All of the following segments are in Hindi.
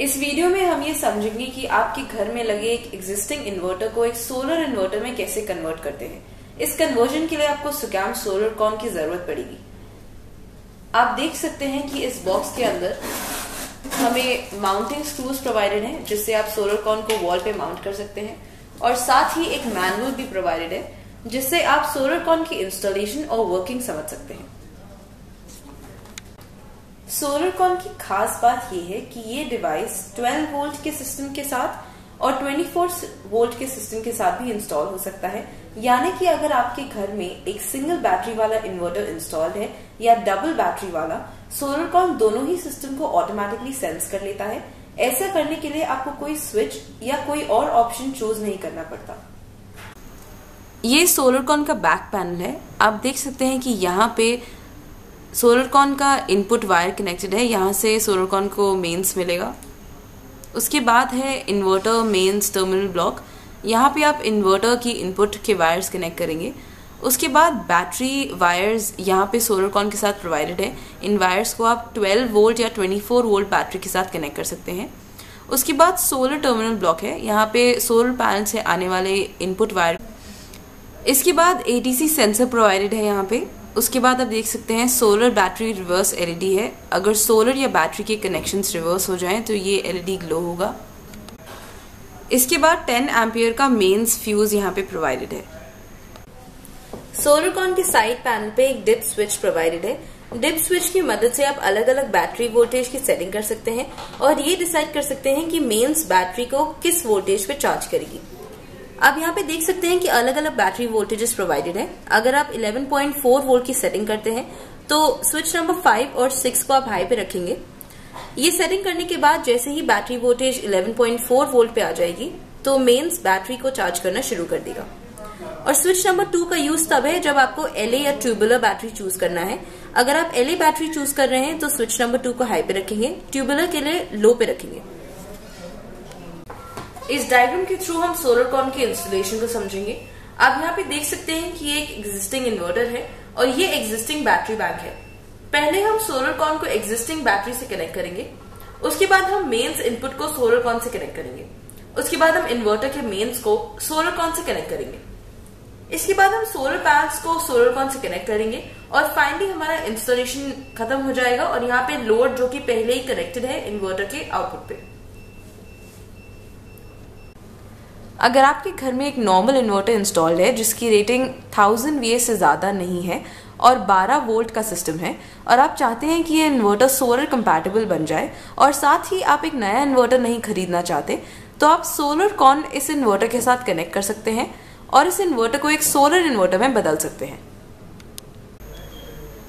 इस वीडियो में हम ये समझेंगे कि आपके घर में लगे एक एग्जिस्टिंग इन्वर्टर को एक सोलर इन्वर्टर में कैसे कन्वर्ट करते हैं। इस कन्वर्जन के लिए आपको सुकैम सोलर कॉन की ज़रूरत पड़ेगी। आप देख सकते हैं कि इस बॉक्स के अंदर हमें माउंटिंग स्क्रूज प्रोवाइडेड हैं, जिससे आप सोलर कॉन को वॉल पे माउंट कर सकते हैं। और साथ ही एक मैनुअल भी प्रोवाइडेड है, जिससे आप सोलर कॉन की इंस्टॉलेशन और वर्किंग समझ सकते हैं। सोलर कॉन की खास बात यह है कि ये डिवाइस 12 वोल्ट के सिस्टम के साथ और 24 वोल्ट के सिस्टम के साथ भी इंस्टॉल हो सकता है। यानी कि अगर आपके घर में एक सिंगल बैटरी वाला इन्वर्टर इंस्टॉल्ड है या डबल बैटरी वाला सोलर कॉन दोनों ही सिस्टम को ऑटोमेटिकली सेंस कर लेता है। ऐसा करने के लिए आपको कोई स्विच या कोई और ऑप्शन चूज़ नहीं करना पड़ता। ये सोलर कॉन का बैक पैनल है। आप देख सकते हैं कि यहाँ पे सोलर कॉन का इनपुट वायर कनेक्टेड है, यहाँ से सोलर कॉन को मेंस मिलेगा। उसके बाद है इन्वर्टर मेंस टर्मिनल ब्लॉक यहाँ पे आप इन्वर्टर की इनपुट के वायर्स कनेक्ट करेंगे। उसके बाद बैटरी वायर्स यहाँ पे सोलर कॉन के साथ प्रोवाइडेड है। इन वायर्स को आप 12 वोल्ट या 24 वोल्ट बैटरी के साथ कनेक्ट कर सकते हैं। उसके बाद सोलर टर्मिनल ब्लॉक है। यहाँ पे सोलर पैनल से आने वाले इनपुट वायर इसके बाद एटीसी सेंसर प्रोवाइडेड है यहाँ पे। उसके बाद आप देख सकते हैं सोलर बैटरी रिवर्स एलईडी है। अगर सोलर या बैटरी के कनेक्शंस रिवर्स हो जाएँ तो ये एलईडी ग्लो होगा। इसके बाद 10 एम्पियर का मेंस फ्यूज यहाँ पे प्रोवाइडेड है। सोलर कॉन के साइड पैनल पे एक डिप स्विच प्रोवाइडेड है। डिप स्विच की मदद से आप अलग अलग बैटरी वोल्टेज की सेटिंग कर सकते हैं और ये डिसाइड कर सकते हैं कि मेन्स बैटरी को किस वोल्टेज पे चार्ज करेगी। आप यहाँ पे देख सकते हैं कि अलग अलग बैटरी वोल्टेजेस प्रोवाइडेड है। अगर आप 11.4 वोल्ट की सेटिंग करते हैं तो स्विच नंबर फाइव और सिक्स को आप हाई पे रखेंगे। ये सेटिंग करने के बाद जैसे ही बैटरी वोल्टेज 11.4 वोल्ट पे आ जाएगी तो मेन्स बैटरी को चार्ज करना शुरू कर देगा। और स्विच नंबर टू का यूज़ तब है जब आपको एलए या ट्यूबुलर बैटरी चूज़ करना है। अगर आप एलए बैटरी चूज़ कर रहे हैं तो स्विच नंबर टू को हाई पे रखेंगे। ट्यूबुलर के लिए लो पे रखेंगे। इस डायग्राम के थ्रू हम सोलर कॉन के इंस्टॉलेशन को समझेंगे। आप यहाँ पे देख सकते हैं कि ये एक एग्जिस्टिंग इन्वर्टर है और ये एग्जिस्टिंग बैटरी बैंक है। पहले हम सोलर कॉन को एग्जिस्टिंग बैटरी से कनेक्ट करेंगे। उसके बाद हम मेन्स इनपुट को सोलर कॉन से कनेक्ट करेंगे। उसके बाद हम इन्वर्टर के मेन्स को सोलर कॉन से कनेक्ट करेंगे। इसके बाद हम सोलर पैनल्स को सोलर कॉन से कनेक्ट करेंगे और फाइनली हमारा इंस्टॉलेशन खत्म हो जाएगा और यहाँ पे लोड जो कि पहले ही कनेक्टेड है इन्वर्टर के आउटपुट पे। अगर आपके घर में एक नॉर्मल इन्वर्टर इंस्टॉल्ड है, जिसकी रेटिंग 1000 वी से ज़्यादा नहीं है और 12 वोल्ट का सिस्टम है, और आप चाहते हैं कि ये इन्वर्टर सोलर कंपैटिबल बन जाए, और साथ ही आप एक नया इन्वर्टर नहीं खरीदना चाहते तो आप सोलर कॉन इस इन्वर्टर के साथ कनेक्ट कर सकते हैं, और इस इन्वर्टर को एक सोलर इन्वर्टर में बदल सकते हैं।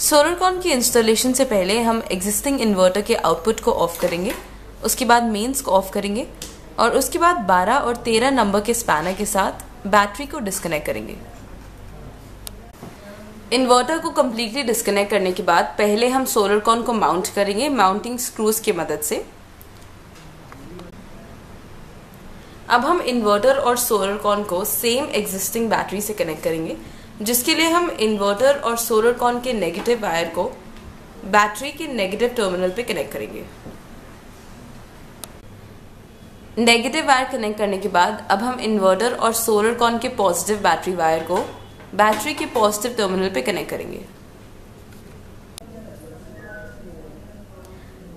सोलर कॉन की इंस्टॉलेशन से पहले हम एग्जिस्टिंग इन्वर्टर के आउटपुट को ऑफ़ करेंगे, उसके बाद मेंस को ऑफ़ करेंगे और उसके बाद 12 और 13 नंबर के स्पैनर के साथ बैटरी को डिस्कनेक्ट करेंगे। इन्वर्टर को कम्प्लीटली डिस्कनेक्ट करने के बाद पहले हम सोलर कॉन को माउंट करेंगे माउंटिंग स्क्रूज की मदद से। अब हम इन्वर्टर और सोलर कॉन को सेम एग्जिस्टिंग बैटरी से कनेक्ट करेंगे, जिसके लिए हम इन्वर्टर और सोलर कॉन के नेगेटिव वायर को बैटरी के नेगेटिव टर्मिनल पे कनेक्ट करेंगे। नेगेटिव वायर कनेक्ट करने के बाद अब हम इन्वर्टर और सोलर कॉन के पॉजिटिव बैटरी वायर को बैटरी के पॉजिटिव टर्मिनल पे कनेक्ट करेंगे।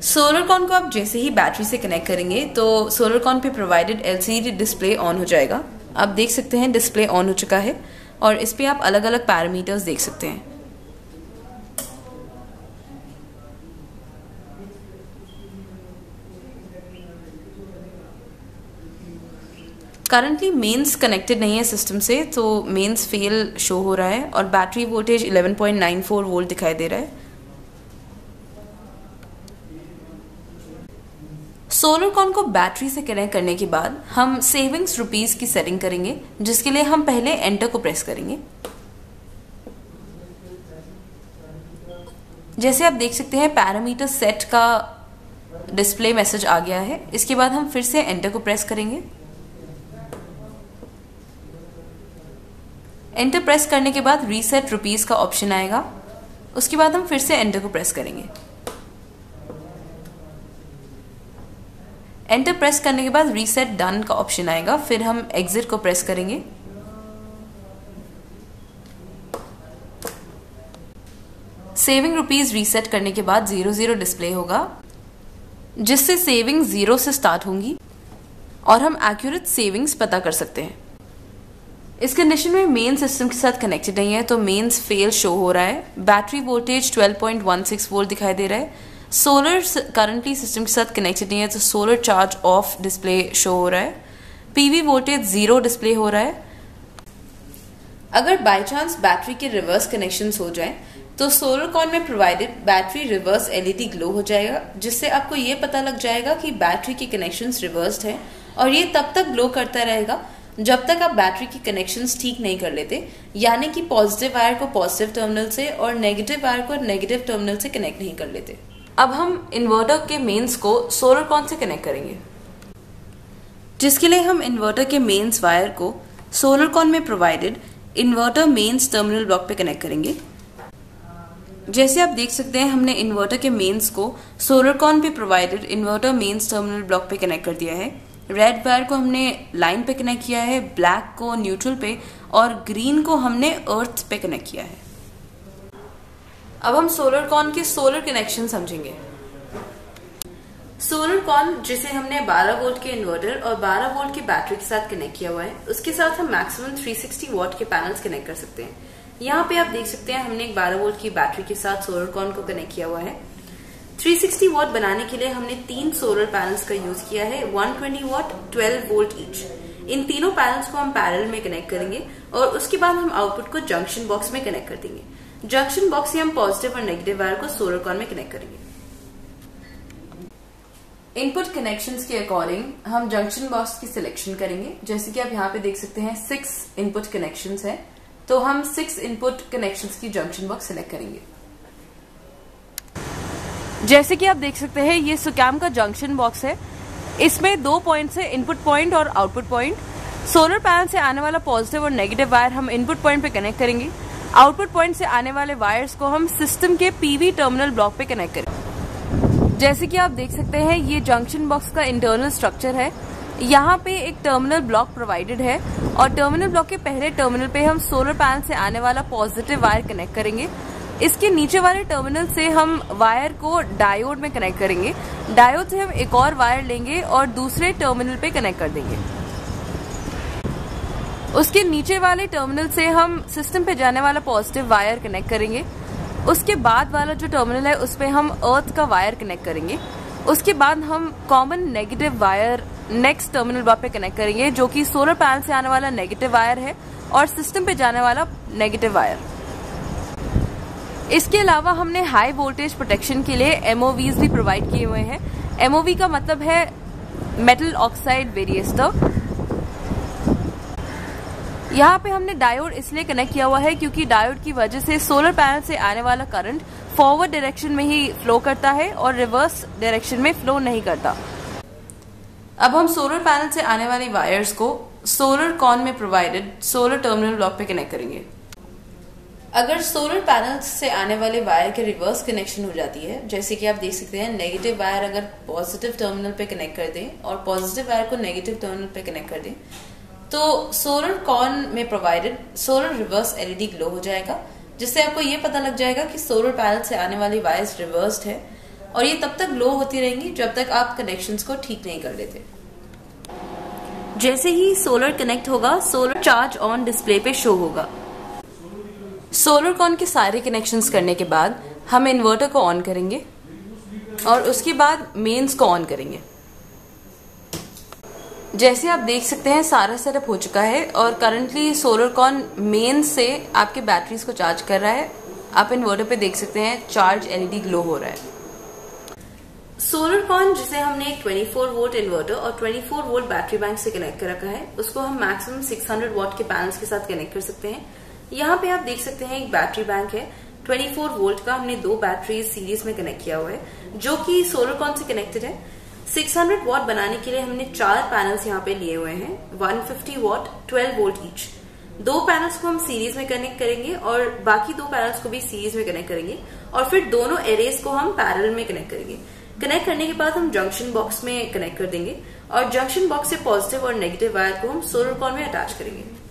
सोलर कॉन को आप जैसे ही बैटरी से कनेक्ट करेंगे तो सोलर कॉन पे प्रोवाइडेड एलसीडी डिस्प्ले ऑन हो जाएगा। आप देख सकते हैं डिस्प्ले ऑन हो चुका है और इस पर आप अलग अलग पैरामीटर्स देख सकते हैं। करंटली मेंस कनेक्टेड नहीं है सिस्टम से तो मेंस फेल शो हो रहा है और बैटरी वोल्टेज 11.94 वोल्ट दिखाई दे रहा है। सोलर कॉन को बैटरी से कनेक्ट करने के बाद हम सेविंग्स रुपीस की सेटिंग करेंगे, जिसके लिए हम पहले एंटर को प्रेस करेंगे। जैसे आप देख सकते हैं पैरामीटर सेट का डिस्प्ले मैसेज आ गया है। इसके बाद हम फिर से एंटर को प्रेस करेंगे। एंटर प्रेस करने के बाद रीसेट रुपीज़ का ऑप्शन आएगा। उसके बाद हम फिर से एंटर को प्रेस करेंगे। एंटर प्रेस करने के बाद रीसेट डन का ऑप्शन आएगा। फिर हम एग्जिट को प्रेस करेंगे। सेविंग रुपीज़ रीसेट करने के बाद ज़ीरो ज़ीरो डिस्प्ले होगा, जिससे सेविंग ज़ीरो से स्टार्ट होंगी और हम एक्यूरेट सेविंग्स पता कर सकते हैं। इस कंडीशन में मेन सिस्टम के साथ कनेक्टेड नहीं है तो मेन्स फेल शो हो रहा है। बैटरी वोल्टेज 12.16 वोल्ट दिखाई दे रहा है। सोलर करंटली सिस्टम के साथ कनेक्टेड नहीं है तो solar charge off display show हो रहा है। पीवी वोल्टेज ज़ीरो डिस्प्ले हो रहा है। अगर बाय चांस बैटरी के रिवर्स कनेक्शन हो जाए तो सोलर कॉन में provided battery reverse LED glow हो जाएगा, जिससे आपको ये पता लग जाएगा कि बैटरी के कनेक्शंस रिवर्स्ड है, और ये तब तक ग्लो करता रहेगा जब तक आप बैटरी की कनेक्शंस ठीक नहीं कर लेते, यानी कि पॉजिटिव वायर को पॉजिटिव टर्मिनल से और नेगेटिव वायर को नेगेटिव टर्मिनल से कनेक्ट नहीं कर लेते। अब हम इन्वर्टर के मेन्स को सोलर कॉन से कनेक्ट करेंगे। जिसके लिए हम इन्वर्टर के मेन्स वायर को सोलर कॉन में provided inverter mains terminal block पे कनेक्ट करेंगे। जैसे आप देख सकते हैं, हमने इन्वर्टर के मेन्स को सोलर कॉन पे provided inverter mains terminal block पे कनेक्ट कर दिया है। रेड वायर को हमने लाइन पे कनेक्ट किया है ब्लैक को न्यूट्रल पे और ग्रीन को हमने अर्थ पे कनेक्ट किया है। अब हम सोलर कॉन के सोलर कनेक्शन समझेंगे। सोलर कॉन जिसे हमने 12 वोल्ट के इन्वर्टर और 12 वोल्ट की बैटरी के साथ कनेक्ट किया हुआ है, उसके साथ हम मैक्सिमम 360 वॉट के पैनल्स कनेक्ट कर सकते हैं। यहाँ पे आप देख सकते हैं हमने एक 12 वोल्ट की बैटरी के साथ सोलर कॉन को कनेक्ट किया हुआ है। 360 वॉट बनाने के लिए हमने तीन सोलर पैनल्स का यूज़ किया है 120 वॉट 12 वोल्ट ईच इन तीनों पैनल्स को हम पैरल में कनेक्ट करेंगे और उसके बाद हम आउटपुट को जंक्शन बॉक्स में कनेक्ट कर देंगे। जंक्शन बॉक्स से हम पॉजिटिव और नेगेटिव वायर को सोलर कॉन में कनेक्ट करेंगे। इनपुट कनेक्शन के अकॉर्डिंग हम जंक्शन बॉक्स की सिलेक्शन करेंगे। जैसे कि आप यहाँ पे देख सकते हैं सिक्स इनपुट कनेक्शन है। तो हम सिक्स इनपुट कनेक्शन की जंक्शन बॉक्स सिलेक्ट करेंगे। जैसे कि आप देख सकते हैं, ये सुकैम का जंक्शन बॉक्स है। इसमें दो पॉइंट है इनपुट पॉइंट और आउटपुट पॉइंट सोलर पैनल से आने वाला पॉजिटिव और नेगेटिव वायर हम इनपुट पॉइंट पे कनेक्ट करेंगे। आउटपुट पॉइंट से आने वाले वायर्स को हम सिस्टम के पीवी टर्मिनल ब्लॉक पे कनेक्ट करेंगे। जैसे कि आप देख सकते हैं, ये जंक्शन बॉक्स का इंटरनल स्ट्रक्चर है। यहाँ पे एक टर्मिनल ब्लॉक प्रोवाइडेड है और टर्मिनल ब्लॉक के पहले टर्मिनल पे हम सोलर पैनल से आने वाला पॉजिटिव वायर कनेक्ट करेंगे। इसके नीचे वाले टर्मिनल से हम वायर को डायोड में कनेक्ट करेंगे। डायोड से हम एक और वायर लेंगे और दूसरे टर्मिनल पे कनेक्ट कर देंगे। उसके नीचे वाले टर्मिनल से हम सिस्टम पे जाने वाला पॉजिटिव वायर कनेक्ट करेंगे। उसके बाद वाला जो टर्मिनल है, उस पर हम अर्थ का वायर कनेक्ट करेंगे। उसके बाद हम common negative wire next terminal पे कनेक्ट करेंगे, जो कि सोलर पैनल से आने वाला नेगेटिव वायर है और सिस्टम पे जाने वाला नेगेटिव वायर इसके अलावा हमने हाई वोल्टेज प्रोटेक्शन के लिए एमओवीज भी प्रोवाइड किए हुए हैं। एमओवी का मतलब है मेटल ऑक्साइड वेरिएस्टर यहाँ पे हमने डायोड इसलिए कनेक्ट किया हुआ है क्योंकि डायोड की वजह से सोलर पैनल से आने वाला करंट फॉरवर्ड डायरेक्शन में ही फ्लो करता है और रिवर्स डायरेक्शन में फ्लो नहीं करता। अब हम सोलर पैनल से आने वाली वायर्स को सोलर कॉन में प्रोवाइडेड सोलर टर्मिनल ब्लॉक पे कनेक्ट करेंगे। अगर सोलर पैनल से आने वाले वायर के रिवर्स कनेक्शन हो जाती है, जैसे कि आप देख सकते हैं नेगेटिव वायर अगर पॉजिटिव टर्मिनल पे कनेक्ट कर दें और पॉजिटिव वायर को नेगेटिव टर्मिनल पे कनेक्ट कर दें तो सोलर कॉन में provided solar reverse LED glow हो जाएगा, जिससे आपको ये पता लग जाएगा कि सोलर पैनल से आने वाली वायर्स रिवर्स्ड है और ये तब तक ग्लो होती रहेंगी जब तक आप कनेक्शन को ठीक नहीं कर लेते। जैसे ही सोलर कनेक्ट होगा सोलर चार्ज ऑन डिस्प्ले पे शो होगा। सोलर कॉन के सारे कनेक्शंस करने के बाद, हम इन्वर्टर को ऑन करेंगे और उसके बाद मेंस को ऑन करेंगे। जैसे आप देख सकते हैं, सारा सेटअप हो चुका है और करंटली सोलर कॉन मेन से आपके बैटरीज को चार्ज कर रहा है। आप इन्वर्टर पे देख सकते हैं चार्ज एलईडी ग्लो हो रहा है। सोलर कॉन जिसे हमने एक 24 वोल्ट इन्वर्टर और 24 वोल्ट बैटरी बैंक से कनेक्ट कर रखा है, उसको हम मैक्सिमम 600 वॉट के पैनल्स के साथ कनेक्ट कर सकते हैं। यहाँ पे आप देख सकते हैं एक बैटरी बैंक है। 24 वोल्ट का हमने दो बैटरी सीरीज़ में कनेक्ट किया हुआ है, जो कि सोलर कॉन से कनेक्टेड है। 600 वॉट बनाने के लिए हमने चार पैनल्स यहाँ पे लिए हुए हैं। 150 वॉट 12 वोल्ट ईच दो पैनल्स को हम सीरीज़ में कनेक्ट करेंगे और बाकी दो पैनल्स को भी सीरीज़ में कनेक्ट करेंगे और फिर दोनों एरेज को हम पैरल में कनेक्ट करेंगे। कनेक्ट करने के बाद हम जंक्शन बॉक्स में कनेक्ट कर देंगे और जंक्शन बॉक्स से पॉजिटिव और नेगेटिव वायर को हम सोलर कॉन में अटैच करेंगे।